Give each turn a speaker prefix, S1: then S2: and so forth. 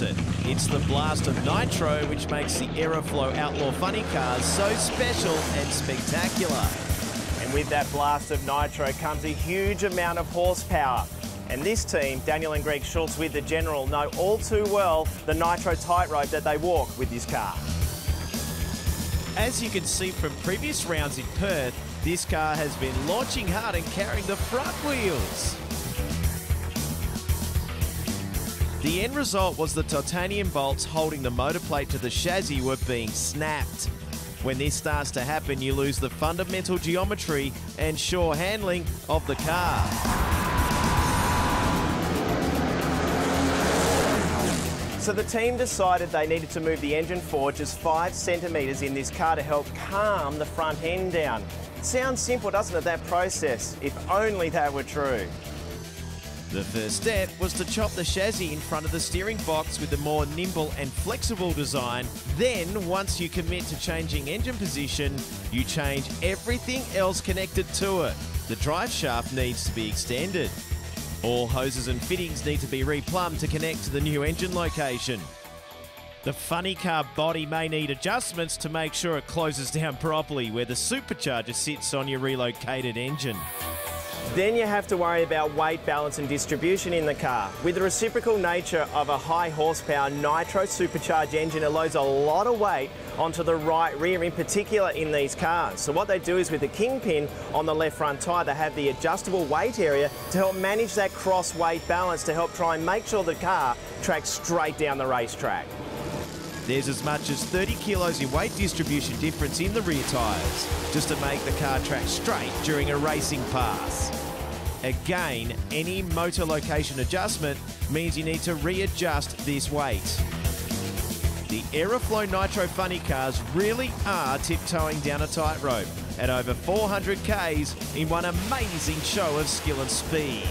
S1: the blast of nitro, which makes the Aeroflow Outlaw Funny Cars so special and spectacular.
S2: And with that blast of nitro comes a huge amount of horsepower. And this team, Daniel and Greg Schultz with the General, know all too well the nitro tightrope that they walk with this car.
S1: As you can see from previous rounds in Perth, this car has been launching hard and carrying the front wheels. The end result was the titanium bolts holding the motor plate to the chassis were being snapped. When this starts to happen, you lose the fundamental geometry and sure handling of the car.
S2: So the team decided they needed to move the engine forward just five centimetres in this car to help calm the front end down. Sounds simple, doesn't it, that process? If only that were true.
S1: The first step was to chop the chassis in front of the steering box with a more nimble and flexible design. Then, once you commit to changing engine position, you change everything else connected to it. The drive shaft needs to be extended. All hoses and fittings need to be replumbed to connect to the new engine location. The funny car body may need adjustments to make sure it closes down properly where the supercharger sits on your relocated engine.
S2: Then you have to worry about weight balance and distribution in the car. With the reciprocal nature of a high horsepower nitro supercharged engine, it loads a lot of weight onto the right rear, in particular in these cars. So what they do is with the kingpin on the left front tyre, they have the adjustable weight area to help manage that cross weight balance to help try and make sure the car tracks straight down the racetrack.
S1: There's as much as 30 kilos in weight distribution difference in the rear tyres, just to make the car track straight during a racing pass. Again, any motor location adjustment means you need to readjust this weight. The Aeroflow Nitro Funny Cars really are tiptoeing down a tightrope at over 400 Ks in one amazing show of skill and speed.